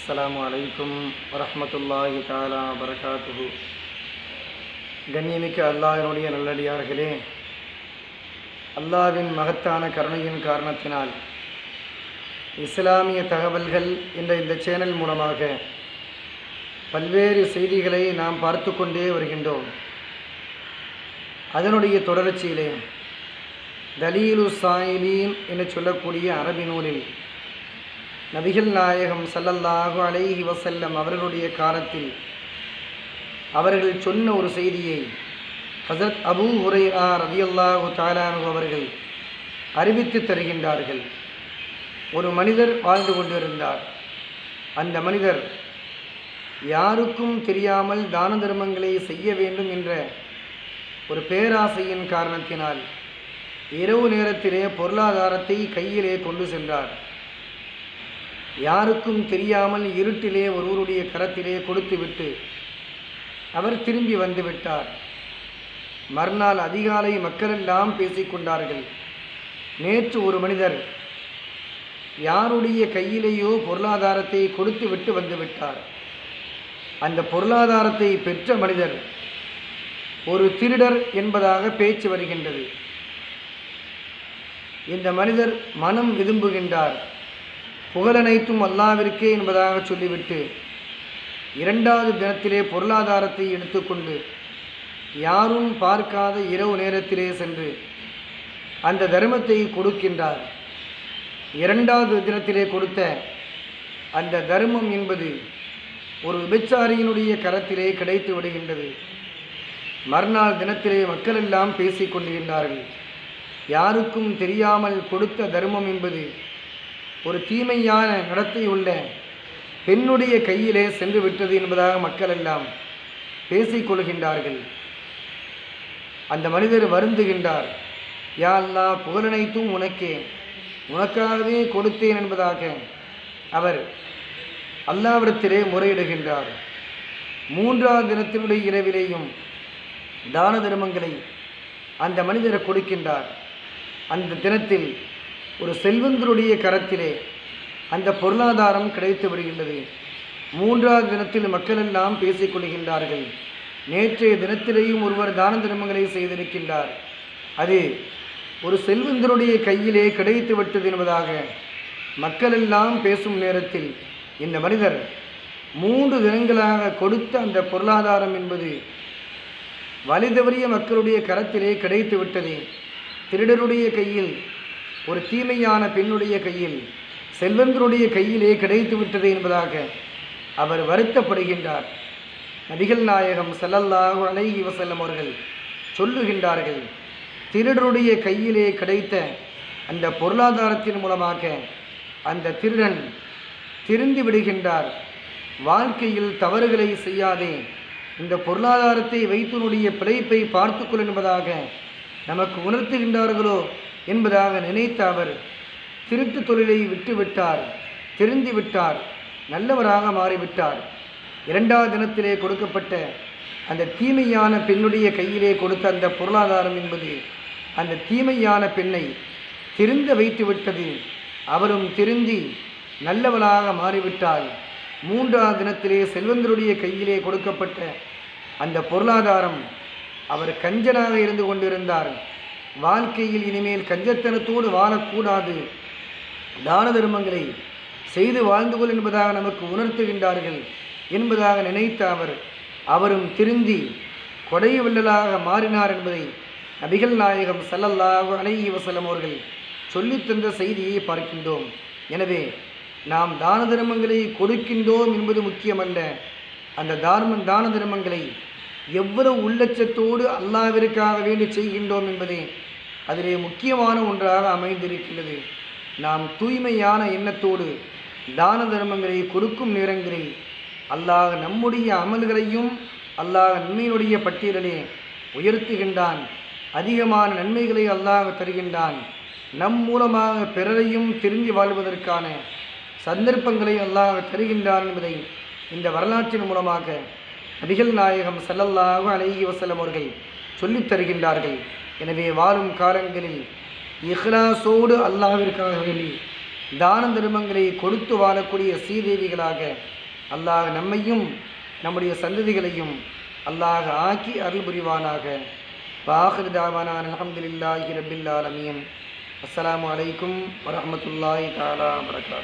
அஸ்லாம் அலைக்கும் வரமத்துல்லாஹி தாலா வரகாத்துஹு கண்ணியமிக்க அல்லாஹினுடைய நல்லடியார்களே அல்லாவின் மகத்தான கருணையின் காரணத்தினால் இஸ்லாமிய தகவல்கள் என்ற இந்த சேனல் மூலமாக பல்வேறு செய்திகளை நாம் பார்த்து கொண்டே வருகின்றோம். அதனுடைய தொடர்ச்சியிலே தலீலு சாயிலீன் என்று சொல்லக்கூடிய அரபி நூலில் நபிகள் நாயகம் சல்லல்லாஹு அலைஹி வசல்லம் அவர்களுடைய காலத்தில் அவர்கள் சொன்ன ஒரு செய்தியை ஹசரத் அபூ ஹுரைரா ரதியல்லாஹு தாலானு அவர்கள் அறிவித்து தருகின்றார்கள். ஒரு மனிதர் வாழ்ந்து கொண்டிருந்தார். அந்த மனிதர் யாருக்கும் தெரியாமல் தான தர்மங்களை செய்ய வேண்டும் என்ற ஒரு பேராசையின் காரணத்தினால் இரவு நேரத்திலே பொருளாதாரத்தை கையிலே கொண்டு சென்றார். யாருக்கும் தெரியாமல் இருட்டிலே ஒருவருடைய கரத்திலே கொடுத்துவிட்டு அவர் திரும்பி வந்துவிட்டார் மறுநாள் அதிகாலை மக்களெல்லாம் பேசிக்கொண்டார்கள் நேற்று ஒரு மனிதர் யாருடைய கையிலேயோ பொருளாதாரத்தை கொடுத்து விட்டு வந்துவிட்டார் அந்த பொருளாதாரத்தை பெற்ற மனிதர் ஒரு திருடர் என்பதாக பேச்சு வருகின்றது. இந்த மனிதர் மனம் விரும்புகின்றார். புகழனைத்தும் அல்லாவிற்கே என்பதாக சொல்லிவிட்டு இரண்டாவது தினத்திலே பொருளாதாரத்தை எடுத்துக்கொண்டு யாரும் பார்க்காத இரவு நேரத்திலே சென்று அந்த தர்மத்தை கொடுக்கின்றார். இரண்டாவது தினத்திலே கொடுத்த அந்த தர்மம் என்பது ஒரு விபச்சாரியினுடைய கரத்திலே கிடைத்து விடுகின்றது. மறுநாள் தினத்திலே மக்களெல்லாம் பேசிக் கொள்கின்றார்கள் யாருக்கும் தெரியாமல் கொடுத்த தர்மம் என்பது ஒரு தீமையான நடத்தை உள்ள பெண்ணுடைய கையிலே சென்று விட்டது என்பதாக மக்கள் எல்லாம் பேசிக்கொள்கின்றார்கள் அந்த மனிதர் வருந்துகின்றார் யா அல்லா புகழனைத்தும் உனக்கே உனக்காகவே கொடுத்தேன் என்பதாக அவர் அல்லாவிடத்திலே முறையிடுகின்றார். மூன்றாவது தினத்தினுடைய இரவிலேயும் தான தர்மங்களை அந்த மனிதர் கொடுக்கின்றார். அந்த தினத்தில் ஒரு செல்வந்தருடைய கரத்திலே அந்த பொருளாதாரம் கிடைத்து விடுகின்றது. மூன்றாவது தினத்தில் மக்களெல்லாம் பேசிக்கொள்கின்றார்கள் நேற்றைய தினத்திலேயும் ஒருவர் தான தர்மங்களை செய்திருக்கின்றார். அது ஒரு செல்வந்தருடைய கையிலே கிடைத்து விட்டது என்பதாக மக்களெல்லாம் பேசும் நேரத்தில் இந்த மனிதர் மூன்று தினங்களாக கொடுத்த அந்த பொருளாதாரம் என்பது வலிதவறிய மக்களுடைய கரத்திலே கிடைத்து விட்டது. திருடருடைய கையில் ஒரு தீமையான பெண்ணுடைய கையில் செல்வந்தனுடைய கையிலே கிடைத்து விட்டது என்பதாக அவர் வருத்தப்படுகின்றார். நபிகள் நாயகம் செல்லல்லாஹு அலைஹி வசல்லம் அவர்கள் சொல்லுகின்றார்கள் திருடனுடைய கையிலே கிடைத்த அந்த பொருளாதாரத்தின் மூலமாக அந்த திருடன் திருந்தி விடுகின்றார். வாழ்க்கையில் தவறுகளை செய்யாதே இந்த பொருளாதாரத்தை வைத்தனுடைய பிழைப்பை பார்த்துக்கொள் என்பதாக நமக்கு உணர்த்துகின்றார்களோ? என்பதாக நினைத்த அவர் திருட்டு தொழிலை விட்டுவிட்டார் திருந்தி விட்டார் நல்லவராக மாறிவிட்டார். இரண்டாவது தினத்திலே கொடுக்கப்பட்ட அந்த தீமையான பெண்ணுடைய கையிலே கொடுத்த அந்த பொருளாதாரம் என்பது அந்த தீமையான பெண்ணை திருந்த வைத்து விட்டது அவரும் திருந்தி நல்லவளாக மாறிவிட்டால் மூன்றாவது தினத்திலே செல்வந்தருடைய கையிலே கொடுக்கப்பட்ட அந்த பொருளாதாரம் அவர் கஞ்சனாக இருந்து கொண்டிருந்தார். வாழ்க்கையில் இனிமேல் கஞ்சத்தனத்தோடு வாழக்கூடாது. தான தர்மங்களை செய்து வாழ்ந்து கொள் என்பதாக நமக்கு உணர்த்துகின்றார்கள் என்பதாக நினைத்த அவர் அவரும் திருந்தி கொடை வள்ளலாக மாறினார் என்பதை நபிகள் நாயகம் ஸல்லல்லாஹு அலைஹி வசலம் அவர்கள் சொல்லித் தந்த செய்தியை பார்க்கின்றோம். எனவே நாம் தான தர்மங்களை கொடுக்கின்றோம் என்பது முக்கியமல்ல. அந்த தார்ம தான தர்மங்களை எவ்வளவு உள்ளச்சத்தோடு அல்லாவிற்காக வேண்டி செய்கின்றோம் என்பதே அதிலே முக்கியமான ஒன்றாக அமைந்திருக்கிறது. நாம் தூய்மையான எண்ணத்தோடு தான தர்மங்களை கொடுக்கும் நேரங்களில் அல்லாஹ் நம்முடைய அமல்களையும் அல்லாஹ் நன்மையினுடைய பட்டியலிலே உயர்த்துகின்றான். அதிகமான நன்மைகளை அல்லாஹ் தருகின்றான். நம் மூலமாக பிறரையும் திரும்பி வாழ்வதற்கான சந்தர்ப்பங்களை அல்லாஹ் தருகின்றான் என்பதை இந்த வரலாற்றின் மூலமாக நபிகள் நாயகம் ஸல்லல்லாஹு அலைஹி வசலம் அவர்கள் சொல்லித் தருகின்றார்கள். எனவே வாழும் காலங்களில் இஹ்லாசோடு அல்லாவிற்காக வேண்டி தான தர்மங்களை கொடுத்து வாழக்கூடிய சீதேவிகளாக அல்லாஹ் நம்மையும் நம்முடைய சந்ததிகளையும் அல்லாஹ் ஆக்கி அருள் புரிவானாக. வாஹிர் தாவானான் அலமதுல்லாஹி ரபில்லாலமியம் அஸ்லாம் வலைக்கும் வரமத்துல்லாஹி தாலா தஆலா